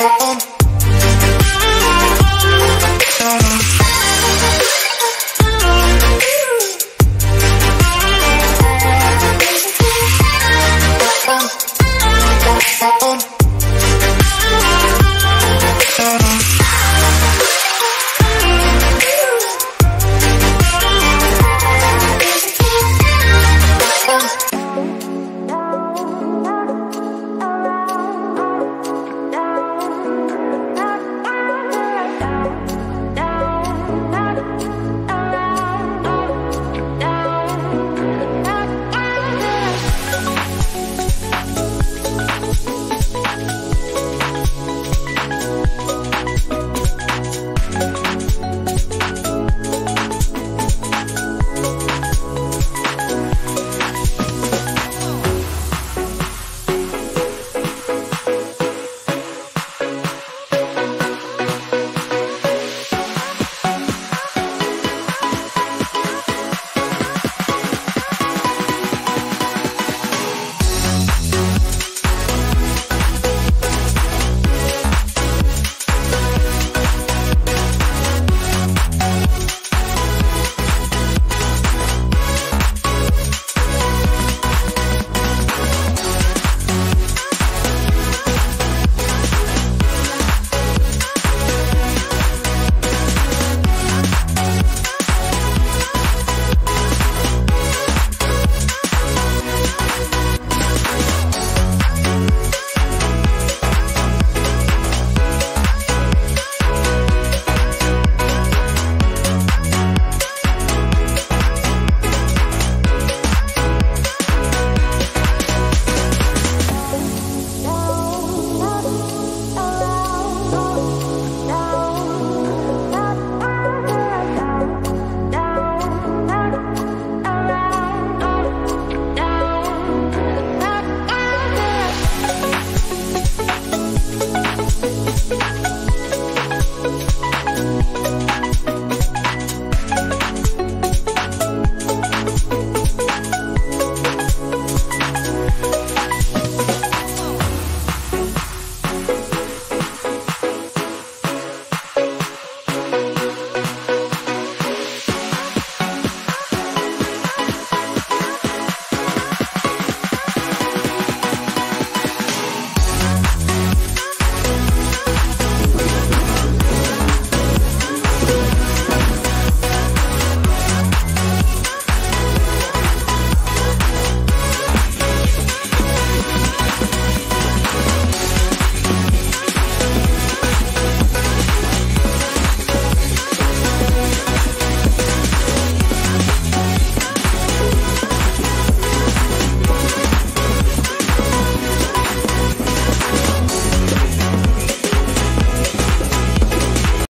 Oh.